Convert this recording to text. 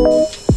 Música